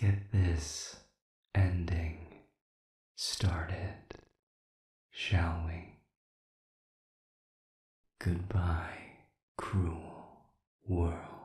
get this ending started, shall we? Goodbye, cruel world.